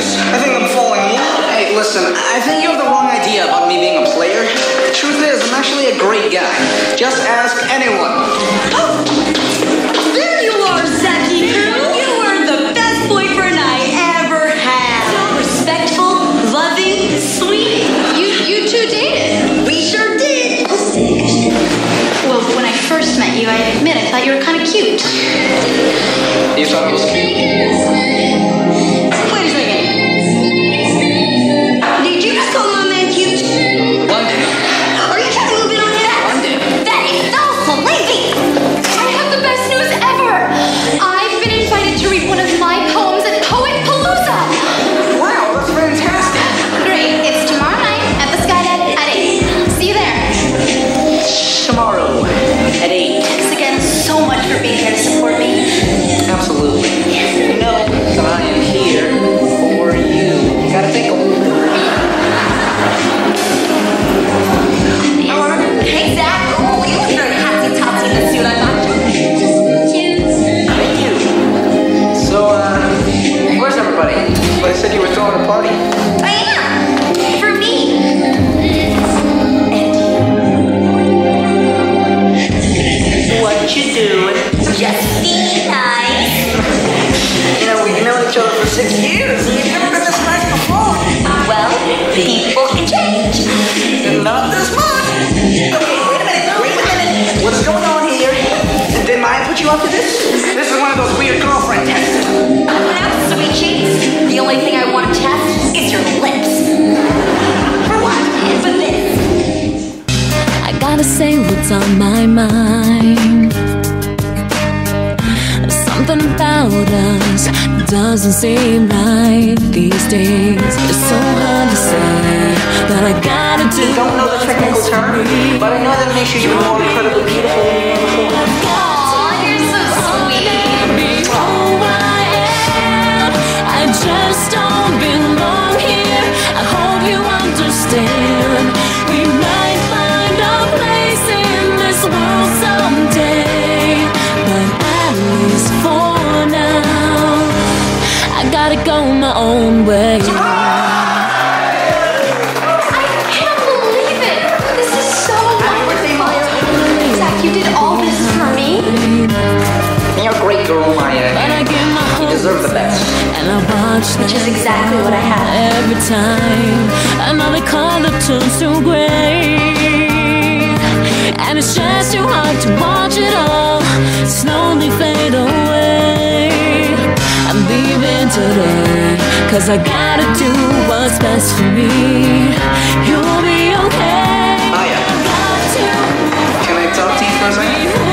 I think I'm falling in love. Hey, listen, I think you have the wrong idea about me being a player. The truth is, I'm actually a great guy. Just ask anyone. Oh! There you are, You the best boyfriend I ever had. So respectful, loving, sweet. You, you two dated. We sure did. Well, when I first met you, I admit I thought you were kind of cute. You thought I was cute? Did Maya put you up to this? This is one of those weird girlfriend tests. Now, sweet cheeks, the only thing I want to test is your lips. For what? For this. I gotta say what's on my mind. Something about us doesn't seem right these days. It's so hard to say, but I gotta do Don't know the technical term, but I know that makes you even more incredibly beautiful go my own way. I can't believe it. This is so wonderful. Zack, you did all this for me? You're a great girl, Maya. But I give my You deserve the best. And I watch Which is exactly what I have. every time another color turns to gray. And it's just too hard to watch shouldn't Cause I gotta do what's best for me. You'll be okay. Oh, Hiya Can I talk to you for a second?